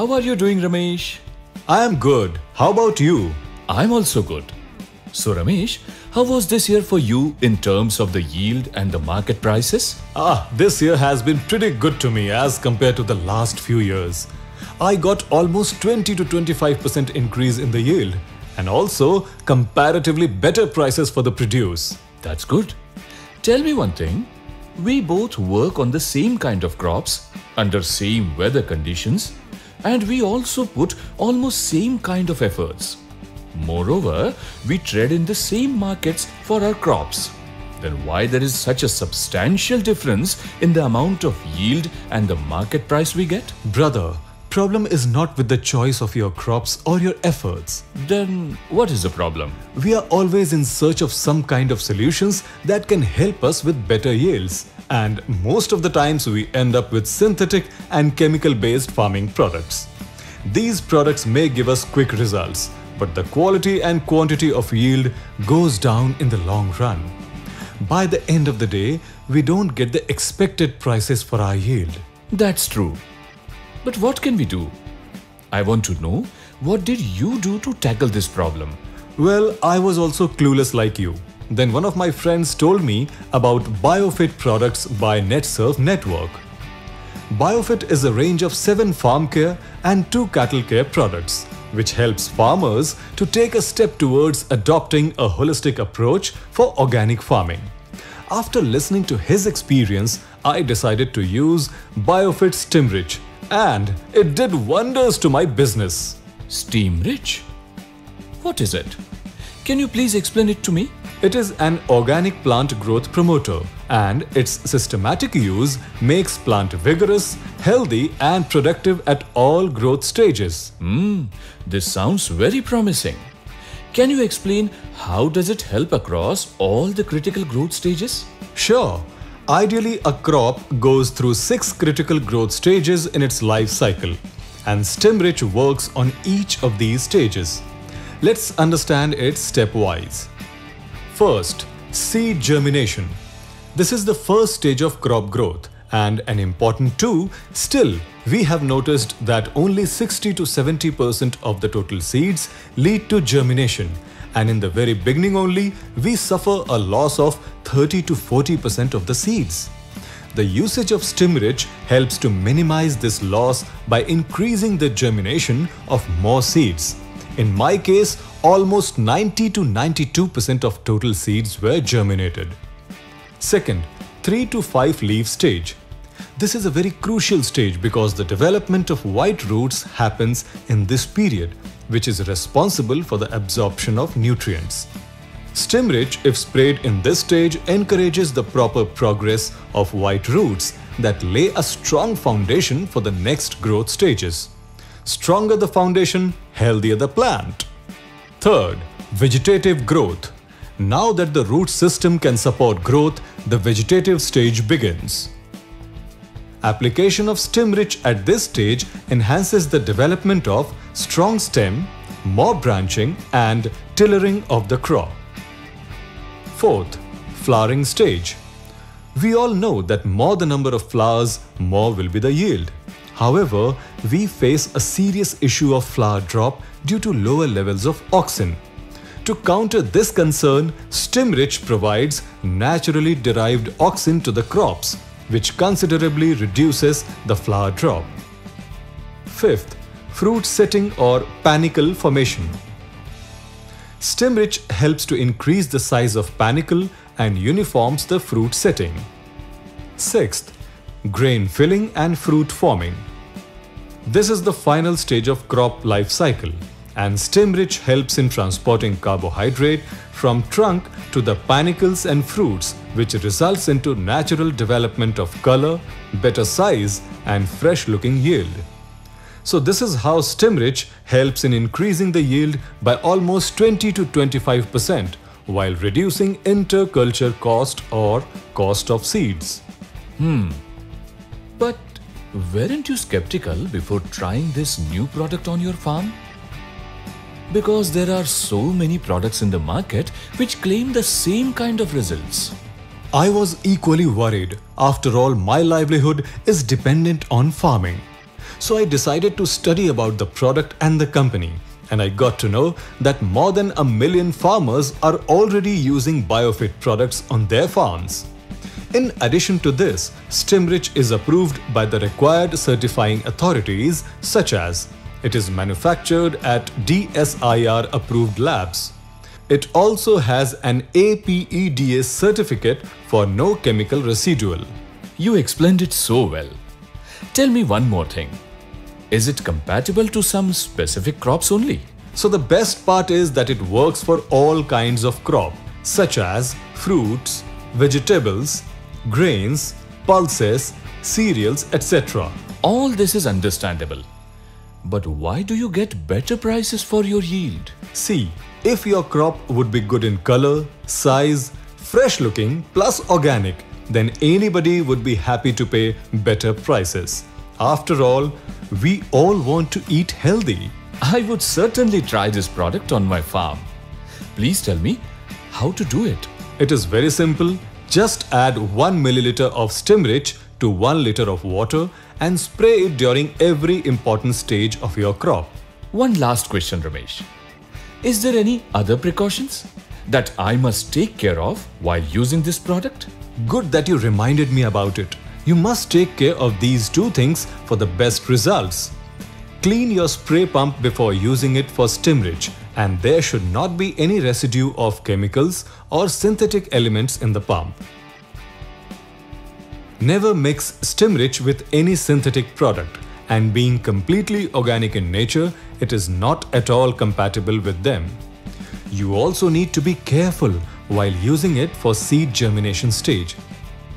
How are you doing, Ramesh? I am good. How about you? I'm also good. So, Ramesh, how was this year for you in terms of the yield and the market prices? Ah, this year has been pretty good to me as compared to the last few years. I got almost 20 to 25% increase in the yield and also comparatively better prices for the produce. That's good. Tell me one thing. We both work on the same kind of crops under same weather conditions and we also put almost same kind of efforts. Moreover, we trade in the same markets for our crops. Then why there is such a substantial difference in the amount of yield and the market price we get? Brother, problem is not with the choice of your crops or your efforts. Then what is the problem? We are always in search of some kind of solutions that can help us with better yields. And most of the times we end up with synthetic and chemical based farming products. These products may give us quick results, but the quality and quantity of yield goes down in the long run. By the end of the day, we don't get the expected prices for our yield. That's true. But what can we do? I want to know what did you do to tackle this problem? Well, I was also clueless like you. Then one of my friends told me about BioFit products by NetSurf Network. BioFit is a range of 7 farm care and 2 cattle care products which helps farmers to take a step towards adopting a holistic approach for organic farming. After listening to his experience, I decided to use BioFit Stimrich and it did wonders to my business. Stimrich? What is it? Can you please explain it to me? It is an organic plant growth promoter and its systematic use makes plant vigorous, healthy and productive at all growth stages. Hmm, this sounds very promising. Can you explain how does it help across all the critical growth stages? Sure. Ideally, a crop goes through six critical growth stages in its life cycle, and StimRich works on each of these stages. Let's understand it stepwise. First, seed germination. This is the first stage of crop growth and an important too, still we have noticed that only 60 to 70% of the total seeds lead to germination and in the very beginning only we suffer a loss of 30 to 40% of the seeds. The usage of Stimrich helps to minimize this loss by increasing the germination of more seeds. In my case, almost 90 to 92% of total seeds were germinated. Second, 3 to 5 leaf stage. This is a very crucial stage because the development of white roots happens in this period, which is responsible for the absorption of nutrients. Stimrich, if sprayed in this stage, encourages the proper progress of white roots that lay a strong foundation for the next growth stages. Stronger the foundation, healthier the plant. Third, vegetative growth. Now that the root system can support growth, the vegetative stage begins. Application of Stimrich at this stage enhances the development of strong stem, more branching and tillering of the crop. Fourth, flowering stage. We all know that more the number of flowers, more will be the yield. However, we face a serious issue of flower drop due to lower levels of auxin. To counter this concern, Stimrich provides naturally derived auxin to the crops, which considerably reduces the flower drop. Fifth, fruit setting or panicle formation. Stimrich helps to increase the size of panicle and uniforms the fruit setting. Sixth, grain filling and fruit forming. This is the final stage of crop life cycle and Stimrich helps in transporting carbohydrate from trunk to the panicles and fruits which results into natural development of color, better size and fresh looking yield. So this is how Stimrich helps in increasing the yield by almost 20 to 25% while reducing interculture cost or cost of seeds. Hmm. But weren't you skeptical before trying this new product on your farm? Because there are so many products in the market which claim the same kind of results. I was equally worried. After all, my livelihood is dependent on farming. So I decided to study about the product and the company. And I got to know that more than a million farmers are already using BioFit products on their farms. In addition to this, Stimrich is approved by the required certifying authorities such as it is manufactured at DSIR approved labs. It also has an APEDA certificate for no chemical residual. You explained it so well. Tell me one more thing. Is it compatible to some specific crops only? So the best part is that it works for all kinds of crop such as fruits, vegetables, grains, pulses, cereals, etc. All this is understandable. But why do you get better prices for your yield? See, if your crop would be good in color, size, fresh looking plus organic, then anybody would be happy to pay better prices. After all, we all want to eat healthy. I would certainly try this product on my farm. Please tell me how to do it. It is very simple. Just add 1 milliliter of Stimrich to 1 liter of water and spray it during every important stage of your crop. One last question, Ramesh. Is there any other precautions that I must take care of while using this product? Good that you reminded me about it. You must take care of these two things for the best results. Clean your spray pump before using it for Stimrich and there should not be any residue of chemicals or synthetic elements in the pump. Never mix Stimrich with any synthetic product and being completely organic in nature, it is not at all compatible with them. You also need to be careful while using it for seed germination stage.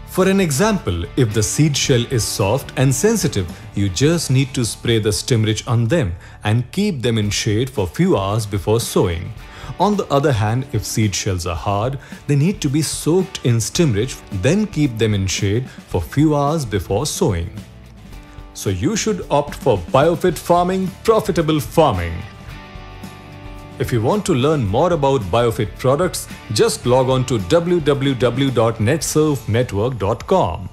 For an example, if the seed shell is soft and sensitive, you just need to spray the Stimrich on them and keep them in shade for few hours before sowing. On the other hand, if seed shells are hard, they need to be soaked in Stimrich, then keep them in shade for few hours before sowing. So you should opt for BioFit farming, profitable farming. If you want to learn more about BioFit products, just log on to www.netsurfnetwork.com.